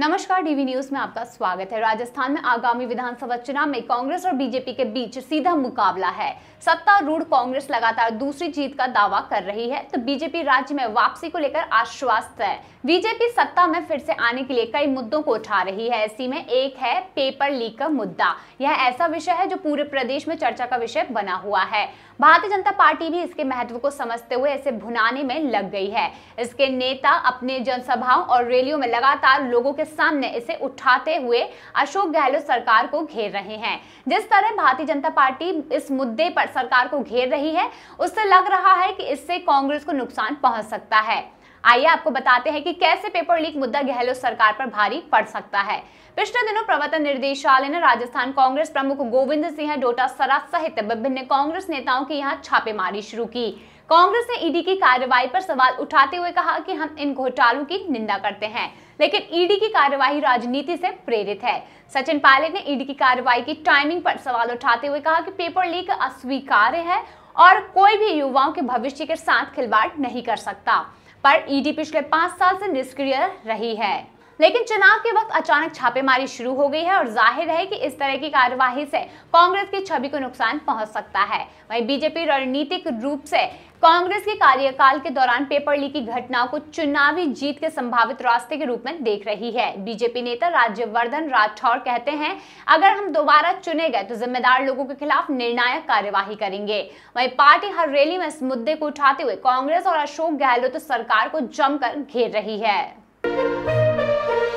नमस्कार DV news में आपका स्वागत है। राजस्थान में आगामी विधानसभा चुनाव में कांग्रेस और बीजेपी के बीच सीधा मुकाबला है। सत्तारूढ़ कांग्रेस लगातार दूसरी जीत का दावा कर रही है तो बीजेपी राज्य में वापसी को लेकर आश्वस्त है। बीजेपी सत्ता में फिर से आने के लिए कई मुद्दों को उठा रही है। इसी में एक है पेपर लीक का मुद्दा। यह ऐसा विषय है जो पूरे प्रदेश में चर्चा का विषय बना हुआ है। भारतीय जनता पार्टी भी इसके महत्व को समझते हुए इसे भुनाने में लग गई है। इसके नेता, अपने जनसभाओं और रैलियों में लगातार लोगों के सामने इसे उठाते हुए अशोक गहलोत सरकार को घेर रहे हैं। जिस तरह भारतीय जनता पार्टी इस मुद्दे पर सरकार को घेर रही है, उससे लग रहा है कि इससे कांग्रेस को नुकसान पहुँच सकता है। आइए आपको बताते हैं कि कैसे पेपर लीक मुद्दा गहलोत सरकार पर भारी पड़ सकता है। पिछले दिनों प्रवर्तन निर्देशालय ने राजस्थान कांग्रेस प्रमुख गोविंद सिंह डोटासरा सहित विभिन्न कांग्रेस नेताओं की यहाँ छापेमारी शुरू की। कांग्रेस ने ईडी की कार्रवाई पर सवाल उठाते हुए कहा कि हम इन घोटालों की निंदा करते हैं, लेकिन ईडी की कार्यवाही राजनीति से प्रेरित है। सचिन पायलट ने ईडी की कार्रवाई की टाइमिंग पर सवाल उठाते हुए कहा कि पेपर लीक अस्वीकार्य है और कोई भी युवाओं के भविष्य के साथ खिलवाड़ नहीं कर सकता। पर ईडी पिछले पाँच साल से निष्क्रिय रही है। लेकिन चुनाव के वक्त अचानक छापेमारी शुरू हो गई है और ज़ाहिर है कि इस तरह की कार्यवाही से कांग्रेस की छवि को नुकसान पहुँच सकता है। वहीं बीजेपी रणनीतिक रूप से कांग्रेस के कार्यकाल के दौरान पेपर लीक की घटनाओं को चुनावी जीत के संभावित रास्ते के रूप में देख रही है। बीजेपी नेता राज्यवर्धन राठौर कहते हैं, अगर हम दोबारा चुने गए तो जिम्मेदार लोगों के खिलाफ निर्णायक कार्यवाही करेंगे। वहीं पार्टी हर रैली में इस मुद्दे को उठाते हुए कांग्रेस और अशोक गहलोत तो सरकार को जमकर घेर रही है।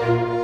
Thank you.